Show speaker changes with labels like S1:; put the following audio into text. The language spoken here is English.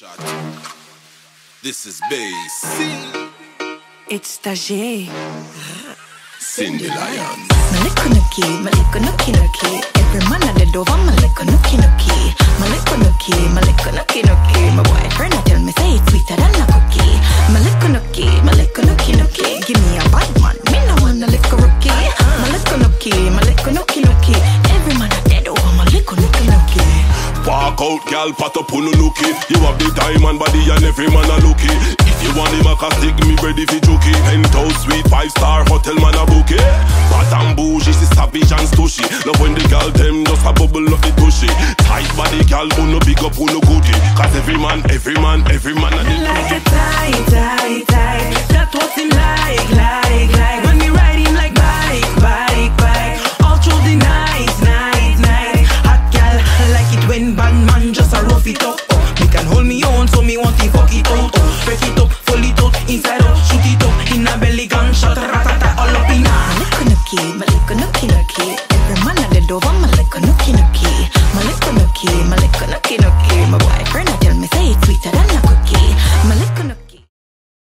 S1: Shot. This is bass.
S2: It's Tajay.
S1: Cindy Lion.
S2: Malikunuki, malikunuki nuki. Every
S1: out, gal, pat up on looking. You have the and body and every man a looking. If you want him a stick me ready for jokey. Penthouse suite, five star hotel man a book it. Bat and bougie, she savage and stushy. Love when the gal them just a bubble up the tushy. Tight body gal, uno big up, uno goodie. Cause every man, every man, every man a
S3: Like hold me on, so me want to fuck it up. Oh, break it up, pull it up, inside out, shoot it up. In a belly gunshot, ratata, all up in a.
S2: Malikunuki, malikunuki nuki. Every man at the door,